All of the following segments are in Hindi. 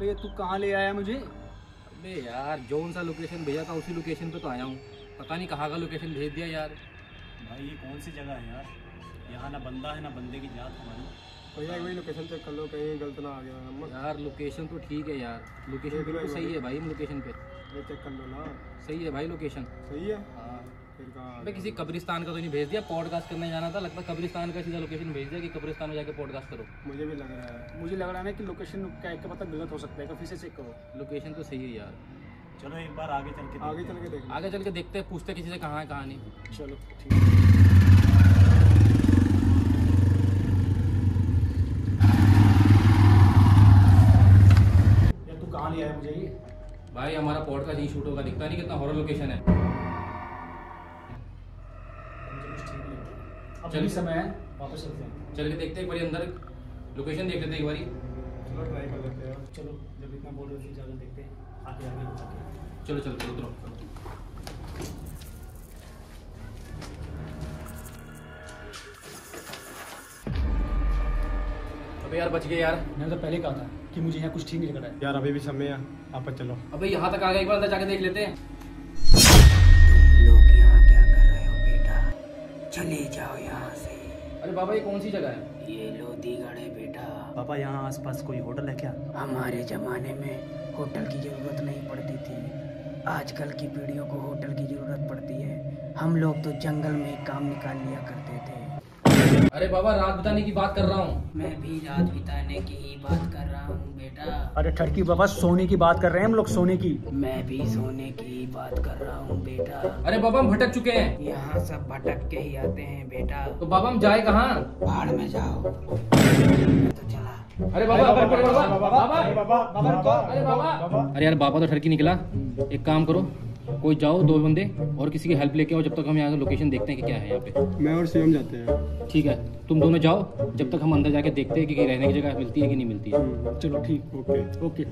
अबे तू कहाँ ले आया मुझे? अबे यार जौन सा लोकेशन भेजा था उसी लोकेशन पे तो आया हूँ। पता नहीं कहाँ का लोकेशन भेज दिया यार। भाई ये कौन सी जगह है यार? यहाँ ना बंदा है ना बंदे की जात हमारी। भैया एक बार लोकेशन चेक कर लो कहीं गलत ना आ गया यार लोकेशन तो ठीक है यार। लोकेशन बिल्कुल सही है भाई लोकेशन पे। ये चेक कर लो ना। सही है भाई लोकेशन सही है? हाँ अबे किसी कब्रिस्तान का तो नहीं भेज दिया पॉडकास्ट करने जाना था लगता कब्रिस्तान का सीधा लोकेशन भेज दिया कि कब्रिस्तान में जाके पॉडकास्ट करो। मुझे भी लग रहा है। मुझे लग रहा है ना कि लोकेशन क्या क्या पता गलत हो सकता है तो फिर से चेक करो। लोकेशन तो सही है यार। चलो एक बार आगे चल के आगे चल के देख आगे चल के देखते हैं पूछते किसी से कहाँ है कहाँ नहीं। चलो ठीक। है भाई हमारा पॉडकास्ट यही शूट होगा दिखता नहीं कितना हॉरर लोकेशन है। लग अब चल। भी समय है वापस चलते हैं। चल के देखते हैं एक बारी अंदर। लोकेशन देख लेते हैं एक बारी। चलो ट्राई कर लेते हैं। चलो जब इतना बोल रहे हो ज़्यादा देखते हैं। आगे आगे आगे चलो चलते उतरो अबे यार बच गए यार। मैंने तो पहले कहा था कि मुझे यहाँ कुछ ठीक नहीं लग रहा है। यार अभी भी समय है। आप चलो। अबे यहाँ तक आ गए एक बार अंदर जाके देख लेते हैं। चले जाओ यहाँ से। अरे बाबा ये कौन सी जगह है? ये लोधीगढ़ है बेटा। पापा यहाँ आसपास कोई होटल है क्या? हमारे जमाने में होटल की ज़रूरत नहीं पड़ती थी। आजकल की पीढ़ियों को होटल की ज़रूरत पड़ती है। हम लोग तो जंगल में काम निकाल लिया करते थे। अरे बाबा रात बिताने की बात कर रहा हूँ। मैं भी रात बिताने की ही बात कर रहा हूँ बेटा। अरे ठड़की बाबा सोने की बात कर रहे हैं हम लोग सोने की। मैं भी सोने की ही बात कर रहा हूँ बेटा। अरे बाबा हम भटक चुके हैं। यहाँ सब भटक के ही आते हैं बेटा। तो बाबा हम जाए कहाँ? पहाड़ में जाओ। तो चला। अरे बाबा अरे बाबा बाबा बाबा बाबा अरे बाबा। अरे यार बाबा तो ठरकी निकला। एक काम करो कोई जाओ दो बंदे और किसी की हेल्प लेके आओ जब तक हम यहाँ लोकेशन देखते हैं कि क्या है यहाँ पे। मैं और शिवम जाते हैं। ठीक है तुम दोनों जाओ जब तक हम अंदर जाके देखते हैं कि रहने की जगह मिलती है कि नहीं मिलती है। चलो ठीक ओके ओके।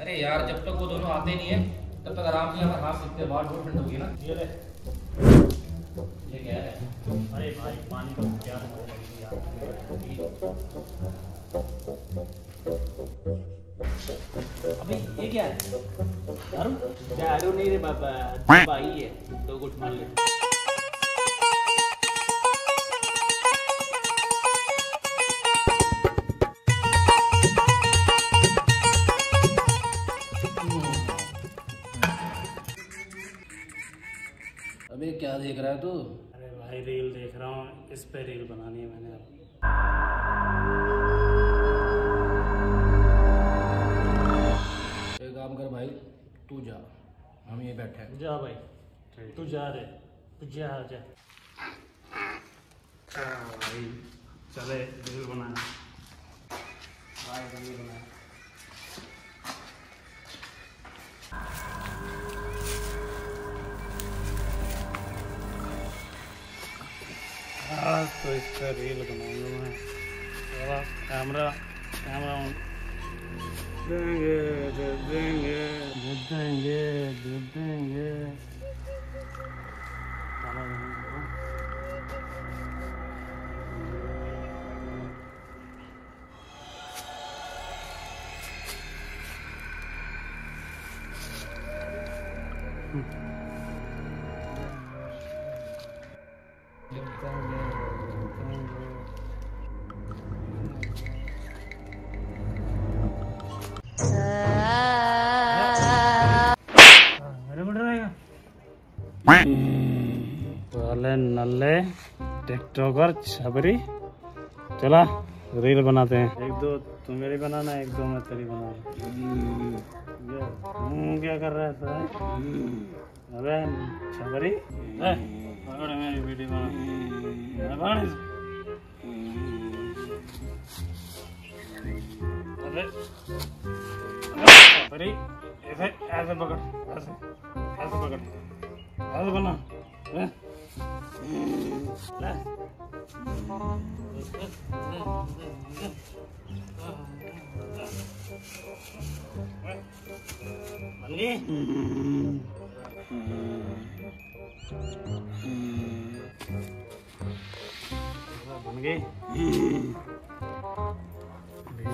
अरे यार जब तक वो दोनों आते नहीं है तब तक आराम से यहाँ हाथ सकते बाहर बहुत ठंड होगी ना। ये ले। ये क्या है? अरे भाई पानी का क्या अबे ये क्या है? दारू? दारू नहीं रे बाबा भाई है दो गुट मार ले। अबे क्या देख रहा है तू? अरे भाई रील देख रहा हूँ इस पे रील बनानी है मैंने। हम ये बैठे हैं। जा भाई तू जा रे तू जा जा। भाई चले रील बनाना भाई रील बनाना आज तो इस पर रील बनाऊँगा मैं। कैमरा कैमरा ऑन देंगे दे देंगे दे देंगे दे वाले नल्ले टिकटॉकर छबरी। चला रील बनाते हैं। एक दो तू मेरी बनाना एक दो मैं तेरी बनाना हम्म, क्या कर रहा है अबे छबरी? पकड़ मेरी वीडियो बना। अबे, छबरी ऐसे ऐसे पकड़ ऐसे ऐसे पकड़। ले ले बन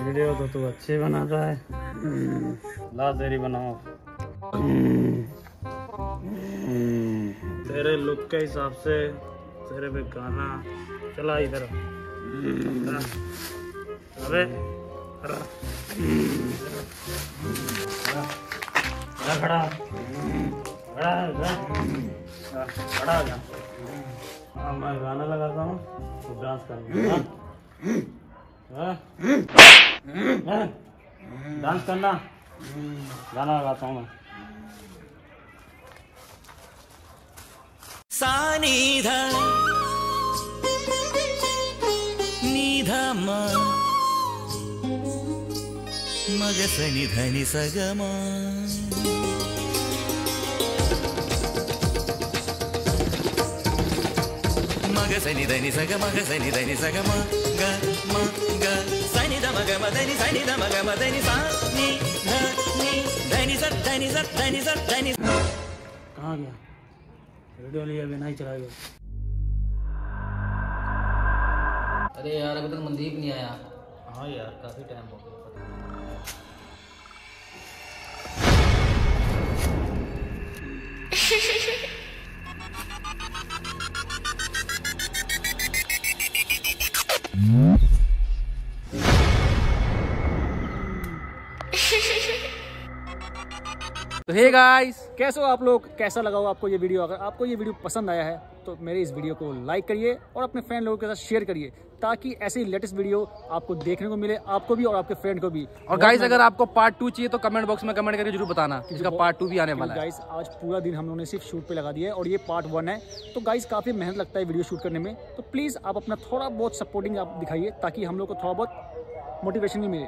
वीडियो तो तू अच्छे बनाता है हम्म, ला तेरी बनाओ तेरे लुक के हिसाब से तेरे पे गाना चला इधर। अरे खड़ा खड़ा खड़ा हो, मैं गाना लगाता हूँ तो डांस करना हाँ? हाँ? हाँ? डांस करना। गाना लगाता हूँ मैं। सानिध। निधम मग सनि धनि सगम। मग सनि धनि सग मग सनि धनि सग म ग म, ग सनि ध मग म धनि सनि ध मग म धनि सा, नि, ध, नि, धनि स धनि स धनि स धनि कहाँ गया? रेडियो लिया बिना ही चला गया अरे यार अभी तक मनदीप नहीं आया। हाँ यार काफ़ी टाइम हो गया तो हे गाइस कैसे हो आप लोग? कैसा लगा हो आपको ये वीडियो अगर आपको ये वीडियो पसंद आया है तो मेरे इस वीडियो को लाइक करिए और अपने फ्रेंड लोगों के साथ शेयर करिए ताकि ऐसी लेटेस्ट वीडियो आपको देखने को मिले आपको भी और आपके फ्रेंड को भी। और गाइस अगर आपको पार्ट टू चाहिए तो कमेंट बॉक्स में कमेंट करके ज़रूर बताना इसका पार्ट टू भी आने वाला है। गाइस आज पूरा दिन हम लोगों ने सिर्फ़ शूट पे लगा दिया है और ये पार्ट वन है। तो गाइस काफ़ी मेहनत लगता है वीडियो शूट करने में। तो प्लीज़ आप अपना थोड़ा बहुत सपोर्टिंग आप दिखाइए ताकि हम लोग को थोड़ा बहुत मोटिवेशन भी मिले।